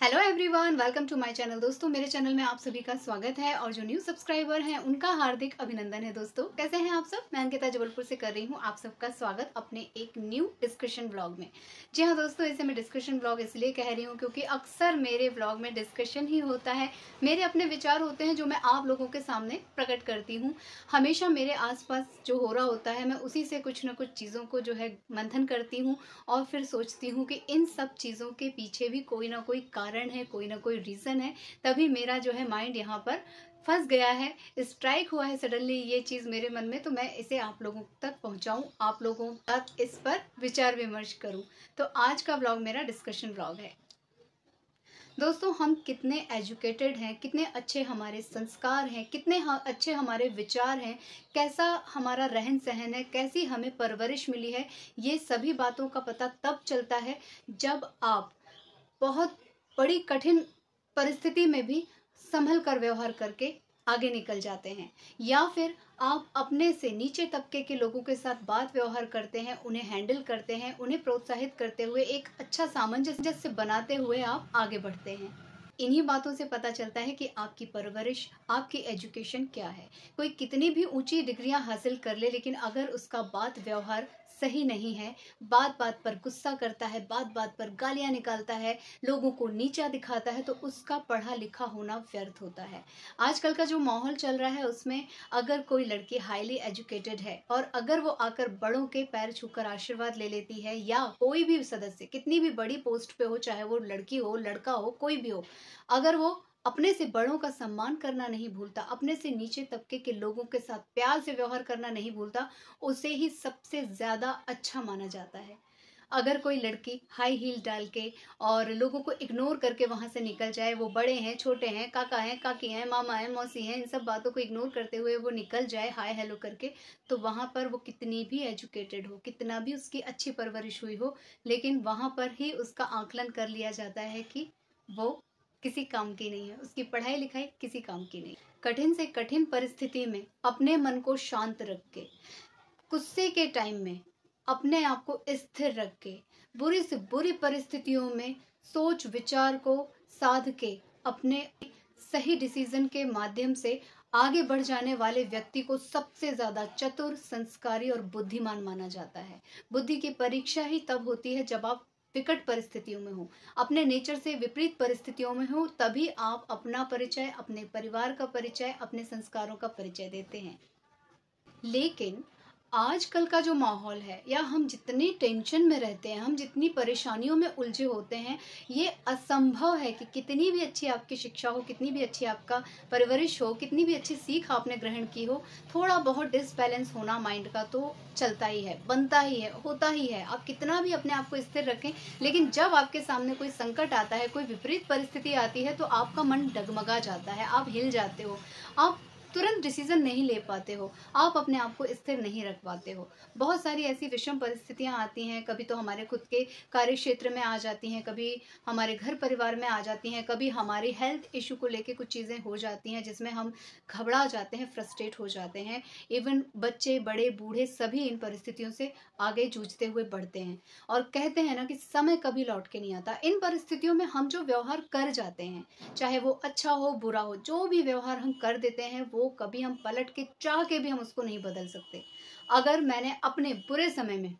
Hello everyone welcome to my channel दोस्तों। मेरे channel में आप सभी का स्वागत है और जो न्यू सब्सक्राइबर हैं, उनका हार्दिक अभिनंदन है दोस्तों। कैसे हैं आप सब? मैं अंकिता जबलपुर से कर रही हूँ आप सबका स्वागत अपने एक न्यू डिस्कशन ब्लॉग में। जी हाँ दोस्तों, इसे मैं डिस्कशन ब्लॉग इसलिए कह रही हूँ क्योंकि अक्सर मेरे ब्लॉग में डिस्कशन ही होता है। मेरे अपने विचार होते हैं जो मैं आप लोगों के सामने प्रकट करती हूँ। हमेशा मेरे आस जो हो रहा होता है, मैं उसी से कुछ न कुछ चीज़ों को जो है मंथन करती हूँ और फिर सोचती हूँ कि इन सब चीज़ों के पीछे भी कोई ना कोई है, कोई ना कोई रीज़न है, तभी मेरा जो है माइंड यहाँ पर फंस गया है स्ट्राइक हुआ है सडनली ये चीज़ मेरे मन में तो मैं इसे आप लोगों तक पहुंचाऊं, आप लोगों तक इस पर विचार विमर्श करूँ। तो आज का ब्लॉग मेरा डिस्कशन ब्लॉग है। दोस्तों, हम कितने एजुकेटेड हैं, कितने अच्छे हमारे संस्कार हैं, कितने अच्छे हमारे विचार हैं, कैसा हमारा रहन सहन है, कैसी हमें परवरिश मिली है, ये सभी बातों का पता तब चलता है जब आप बहुत बड़ी कठिन परिस्थिति में भी संभल कर व्यवहार करके आगे निकल जाते हैं। या फिर आप अपने से नीचे तबके के लोगों के साथ बात व्यवहार करते हैं, उन्हें हैंडल करते हैं, उन्हें प्रोत्साहित करते हुए एक अच्छा सामंजस्य बनाते हुए आप आगे बढ़ते हैं। इन्हीं बातों से पता चलता है कि आपकी परवरिश, आपकी एजुकेशन क्या है? कोई कितनी भी ऊँची डिग्रियाँ हासिल कर ले, लेकिन अगर उसका बात व्यवहार सही नहीं है बात बात पर गुस्सा करता है बात बात पर गालियाँ निकालता है, लोगों को नीचा दिखाता है तो उसका पढ़ा लिखा होना व्यर्थ होता है। आजकल का जो माहौल चल रहा है, उसमें अगर कोई लड़की हाईली एजुकेटेड है और अगर वो आकर बड़ों के पैर छूकर आशीर्वाद ले लेती है, या कोई भी सदस्य, कितनी भी बड़ी पोस्ट पे हो, चाहे वो लड़की हो, लड़का हो, कोई भी हो अगर वो अपने से बड़ों का सम्मान करना नहीं भूलता, अपने से नीचे तबके के लोगों के साथ प्यार से व्यवहार करना नहीं भूलता, उसे ही सबसे ज़्यादा अच्छा माना जाता है। अगर कोई लड़की हाई हील डाल के और लोगों को इग्नोर करके वहाँ से निकल जाए, वो बड़े हैं, छोटे हैं, काका हैं, काकी हैं, मामा हैं, मौसी हैं, इन सब बातों को इग्नोर करते हुए वो निकल जाए हाय हेलो करके तो वहाँ पर वो कितनी भी एजुकेटेड हो, कितना भी उसकी अच्छी परवरिश हुई हो, लेकिन वहाँ पर ही उसका आकलन कर लिया जाता है कि वो किसी काम की नहीं है। उसकी पढ़ाई लिखाई किसी काम की नहीं। कठिन से कठिन परिस्थिति में अपने मन को शांत रख के, गुस्से के टाइम में अपने आप को स्थिर रख के, बुरी से बुरी परिस्थितियों में सोच विचार को साध के अपने सही डिसीज़न के माध्यम से आगे बढ़ जाने वाले व्यक्ति को सबसे ज़्यादा चतुर, संस्कारी और बुद्धिमान माना जाता है। बुद्धि की परीक्षा ही तब होती है जब आप विकट परिस्थितियों में हो। अपने नेचर से विपरीत परिस्थितियों में हो, तभी आप अपना परिचय, अपने परिवार का परिचय, अपने संस्कारों का परिचय देते हैं। लेकिन आजकल का जो माहौल है, या हम जितनी टेंशन में रहते हैं, हम जितनी परेशानियों में उलझे होते हैं, ये असंभव है कि कितनी भी अच्छी आपकी शिक्षा हो, कितनी भी अच्छी आपका परवरिश हो, कितनी भी अच्छी सीख आपने ग्रहण की हो, थोड़ा बहुत डिसबैलेंस होना माइंड का तो चलता ही है, बनता ही है, होता ही है। आप कितना भी अपने आप को स्थिर रखें, लेकिन जब आपके सामने कोई संकट आता है, कोई विपरीत परिस्थिति आती है तो आपका मन डगमगा जाता है, आप हिल जाते हो। आप तुरंत डिसीज़न नहीं ले पाते हो। आप अपने आप को स्थिर नहीं रख पाते हो। बहुत सारी ऐसी विषम परिस्थितियाँ आती हैं। कभी तो हमारे खुद के कार्य क्षेत्र में आ जाती हैं, कभी हमारे घर परिवार में आ जाती हैं, कभी हमारी हेल्थ इशू को लेके कुछ चीज़ें हो जाती हैं, जिसमें हम घबरा जाते हैं फ्रस्ट्रेट हो जाते हैं। इवन बच्चे, बड़े, बूढ़े सभी इन परिस्थितियों से आगे जूझते हुए बढ़ते हैं। और कहते हैं ना कि समय कभी लौट के नहीं आता। इन परिस्थितियों में हम जो व्यवहार कर जाते हैं, चाहे वो अच्छा हो, बुरा हो, जो भी व्यवहार हम कर देते हैं, वो वो कभी हम पलट के चाह के भी हम उसको नहीं बदल सकते। अगर मैंने अपने बुरे समय में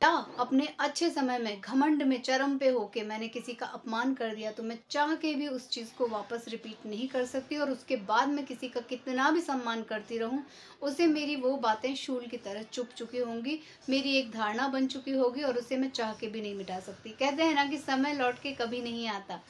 या अपने अच्छे समय में घमंड में चरम पे होके मैंने किसी का अपमान कर दिया तो मैं चाह के भी उस चीज़ को वापस रिपीट नहीं कर सकती और उसके बाद मैं किसी का कितना भी सम्मान करती रहूँ, उसे मेरी वो बातें शूल की तरह चुप चुकी होंगी, मेरी एक धारणा बन चुकी होगी और उसे मैं चाह के भी नहीं मिटा सकती। कहते हैं ना कि समय लौट के कभी नहीं आता।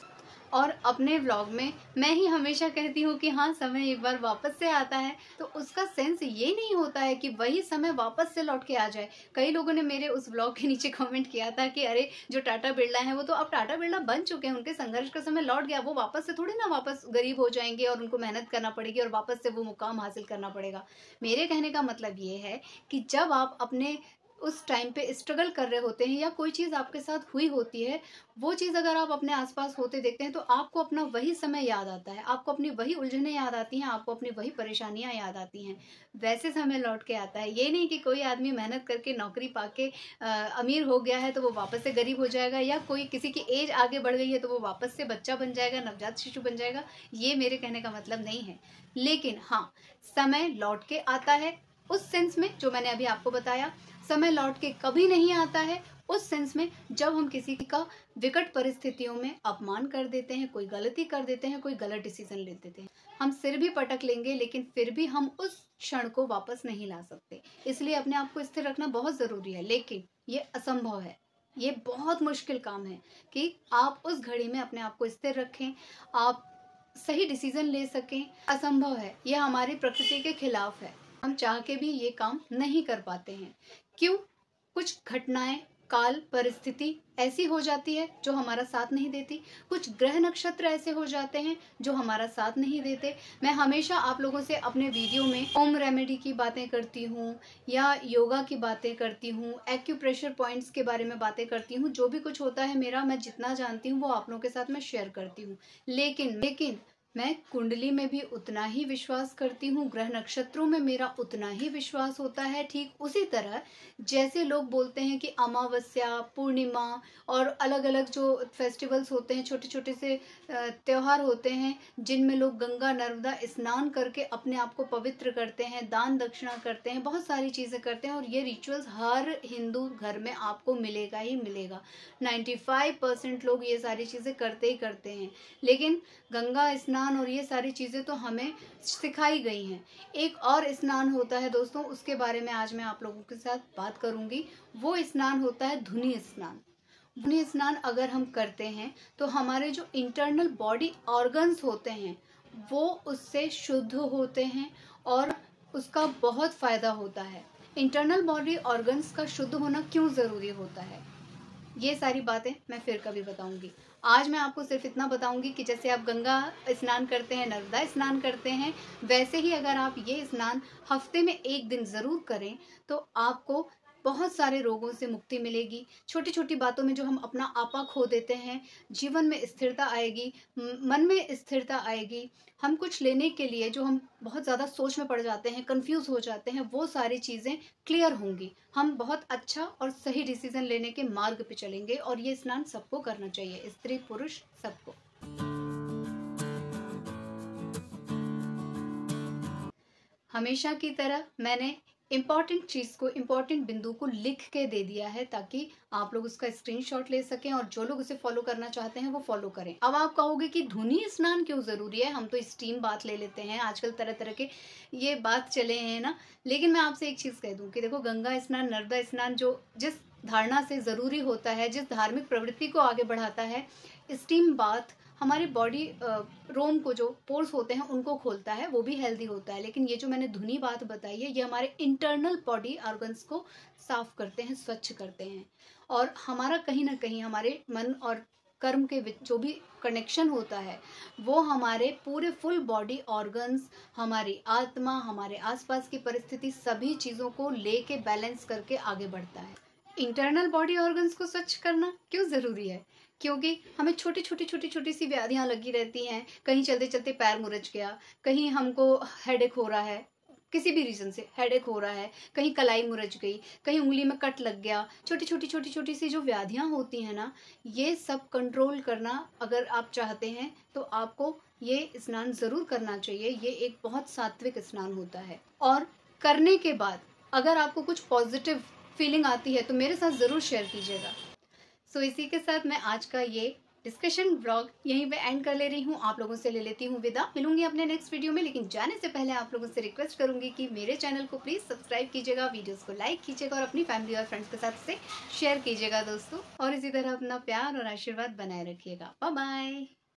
और अपने व्लॉग में मैं ही हमेशा कहती हूँ कि हाँ समय एक बार वापस से आता है। तो उसका सेंस ये नहीं होता है कि वही समय वापस से लौट के आ जाए। कई लोगों ने मेरे उस व्लॉग के नीचे कमेंट किया था कि अरे, जो टाटा बिरला है वो तो अब टाटा बिरला बन चुके हैं, उनके संघर्ष का समय लौट गया, वो वापस से थोड़ी ना वापस गरीब हो जाएँगे और उनको मेहनत करना पड़ेगी और वापस से वो मुकाम हासिल करना पड़ेगा। मेरे कहने का मतलब ये है कि जब आप अपने उस टाइम पे स्ट्रगल कर रहे होते हैं या कोई चीज़ आपके साथ हुई होती है, वो चीज़ अगर आप अपने आसपास होते देखते हैं तो आपको अपना वही समय याद आता है। आपको अपनी वही उलझने याद आती हैं, आपको अपनी वही परेशानियाँ याद आती हैं। वैसे समय लौट के आता है। ये नहीं कि कोई आदमी मेहनत करके नौकरी पाके अमीर हो गया है तो वो वापस से गरीब हो जाएगा या कोई किसी की एज आगे बढ़ गई है तो वो वापस से बच्चा बन जाएगा, नवजात शिशु बन जाएगा। ये मेरे कहने का मतलब नहीं है। लेकिन हाँ समय लौट के आता है। उस सेंस में जो मैंने अभी आपको बताया समय लौट के कभी नहीं आता है, उस सेंस में जब हम किसी का विकट परिस्थितियों में अपमान कर देते हैं, कोई गलती कर देते हैं, कोई गलत डिसीज़न ले देते हैं, हम सिर भी पटक लेंगे, लेकिन फिर भी हम उस क्षण को वापस नहीं ला सकते। इसलिए अपने आप को स्थिर रखना बहुत ज़रूरी है, लेकिन ये असंभव है। ये बहुत मुश्किल काम है कि आप उस घड़ी में अपने आप को स्थिर रखें, आप सही डिसीज़न ले सकें। असंभव है यह हमारी प्रकृति के खिलाफ है। हम चाह के भी ये काम नहीं कर पाते हैं। क्यों? कुछ घटनाएँ, काल, परिस्थिति ऐसी हो जाती है जो हमारा साथ नहीं देती। कुछ ग्रह नक्षत्र ऐसे हो जाते हैं जो हमारा साथ नहीं देते। मैं हमेशा आप लोगों से अपने वीडियो में होम रेमेडी की बातें करती हूँ या योगा की बातें करती हूँ एक्यूप्रेशर पॉइंट्स के बारे में बातें करती हूँ। जो भी कुछ होता है मेरा, मैं जितना जानती हूँ वो आप लोगों के साथ मैं शेयर करती हूँ। लेकिन लेकिन मैं कुंडली में भी उतना ही विश्वास करती हूँ, ग्रह नक्षत्रों में मेरा उतना ही विश्वास होता है, ठीक उसी तरह जैसे लोग बोलते हैं कि अमावस्या, पूर्णिमा और अलग अलग जो फेस्टिवल्स होते हैं छोटे छोटे से त्यौहार होते हैं, जिनमें लोग गंगा, नर्मदा स्नान करके अपने आप को पवित्र करते हैं, दान दक्षिणा करते हैं, बहुत सारी चीज़ें करते हैं और ये रिचुअल्स हर हिंदू घर में आपको मिलेगा ही मिलेगा। नाइन्टी परसेंट लोग ये सारी चीज़ें करते ही करते हैं। लेकिन गंगा स्नान स्नान और ये सारी चीज़ें तो हमें सिखाई गई हैं। एक और स्नान होता है दोस्तों, उसके बारे में आज मैं आप लोगों के साथ बात करूँगी। वो स्नान होता है धुनी स्नान। धुनी स्नान अगर हम करते हैं तो हमारे जो इंटरनल बॉडी ऑर्गन्स होते हैं, वो उससे शुद्ध होते हैं और उसका बहुत फ़ायदा होता है। इंटरनल बॉडी ऑर्गन्स का शुद्ध होना क्यों ज़रूरी होता है? ये सारी बातें मैं फिर कभी बताऊँगी। आज मैं आपको सिर्फ़ इतना बताऊँगी कि जैसे आप गंगा स्नान करते हैं, नर्मदा स्नान करते हैं, वैसे ही अगर आप ये स्नान हफ़्ते में एक दिन ज़रूर करें तो आपको बहुत सारे रोगों से मुक्ति मिलेगी। छोटी छोटी बातों में जो हम अपना आपा खो देते हैं, जीवन में स्थिरता आएगी मन में स्थिरता आएगी। हम कुछ लेने के लिए जो हम बहुत ज़्यादा सोच में पड़ जाते हैं कंफ्यूज हो जाते हैं, वो सारी चीज़ें क्लियर होंगी। हम बहुत अच्छा और सही डिसीज़न लेने के मार्ग पे चलेंगे और ये स्नान सबको करना चाहिए, स्त्री पुरुष सबको। हमेशा की तरह मैंने इंपॉर्टेंट चीज़ को इंपॉर्टेंट बिंदु को लिख के दे दिया है ताकि आप लोग उसका स्क्रीनशॉट ले सकें और जो लोग उसे फॉलो करना चाहते हैं वो फॉलो करें। अब आप कहोगे कि धुनी स्नान क्यों ज़रूरी है? हम तो स्टीम बात ले लेते हैं। आजकल तरह तरह के ये बात चले हैं ना। लेकिन मैं आपसे एक चीज़ कह दूँ कि देखो, गंगा स्नान, नर्मदा स्नान जो जिस धारणा से ज़रूरी होता है, जिस धार्मिक प्रवृत्ति को आगे बढ़ाता है स्टीम बाथ हमारी बॉडी रोम को जो पोर्स होते हैं, उनको खोलता है, वो भी हेल्दी होता है। लेकिन ये जो मैंने धुनी बात बताई है, ये हमारे इंटरनल बॉडी ऑर्गन्स को साफ़ करते हैं, स्वच्छ करते हैं। और हमारा कहीं ना कहीं, हमारे मन और कर्म के जो भी कनेक्शन होता है, वो हमारे पूरे फुल बॉडी ऑर्गन्स हमारी आत्मा, हमारे आसपास की परिस्थिति, सभी चीज़ों को लेके बैलेंस करके आगे बढ़ता है। इंटरनल बॉडी ऑर्गन्स को स्वच्छ करना क्यों ज़रूरी है? क्योंकि हमें छोटी छोटी छोटी छोटी सी व्याधियाँ लगी रहती हैं। कहीं चलते चलते पैर मुरझ गया, कहीं हमको हेडेक हो रहा है, किसी भी रीज़न से हेडेक हो रहा है, कहीं कलाई मुरझ गई, कहीं उंगली में कट लग गया, छोटी छोटी छोटी छोटी सी जो व्याधियाँ होती हैं ना, ये सब कंट्रोल करना अगर आप चाहते हैं तो आपको ये स्नान ज़रूर करना चाहिए। ये एक बहुत सात्विक स्नान होता है। और करने के बाद अगर आपको कुछ पॉजिटिव फीलिंग आती है तो मेरे साथ ज़रूर शेयर कीजिएगा। सो so, इसी के साथ मैं आज का ये डिस्कशन ब्लॉग यहीं पे एंड कर ले रही हूँ। आप लोगों से ले लेती हूँ विदा। मिलूँगी अपने नेक्स्ट वीडियो में लेकिन जाने से पहले आप लोगों से रिक्वेस्ट करूँगी कि मेरे चैनल को प्लीज़ सब्सक्राइब कीजिएगा वीडियोस को लाइक कीजिएगा और अपनी फैमिली और फ्रेंड्स के साथ से शेयर कीजिएगा दोस्तों। और इसी तरह अपना प्यार और आशीर्वाद बनाए रखिएगा। Bye bye